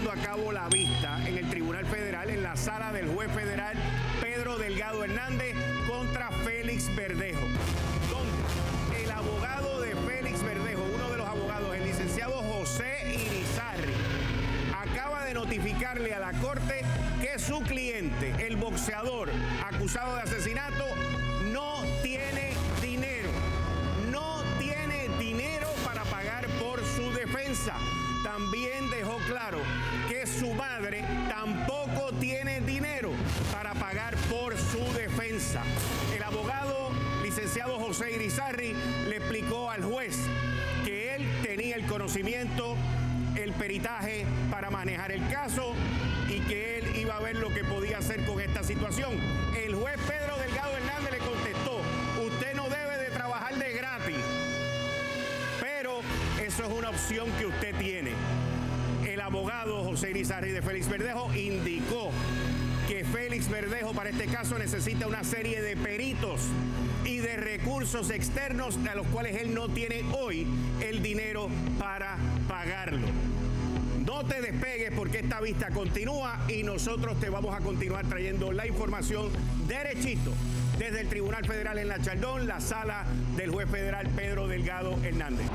llevando a cabo la vista en el Tribunal Federal, en la sala del juez federal Pedro Delgado Hernández contra Félix Verdejo. El abogado de Félix Verdejo, uno de los abogados, el licenciado José Irizarri, acaba de notificarle a la corte que su cliente, el boxeador acusado de asesinato, no tiene dinero. No tiene dinero para pagar por su defensa. También dejó claro que su madre tampoco tiene dinero para pagar por su defensa. El abogado licenciado José Irizarri le explicó al juez que él tenía el conocimiento, el peritaje para manejar el caso y que él iba a ver lo que podía hacer con esta situación. El juez Pedro Delgado es una opción que usted tiene. El abogado José Irizarri de Félix Verdejo indicó que Félix Verdejo para este caso necesita una serie de peritos y de recursos externos a los cuales él no tiene hoy el dinero para pagarlo. No te despegues porque esta vista continúa y nosotros te vamos a continuar trayendo la información derechito desde el Tribunal Federal en La Chaldón, la sala del juez federal Pedro Delgado Hernández.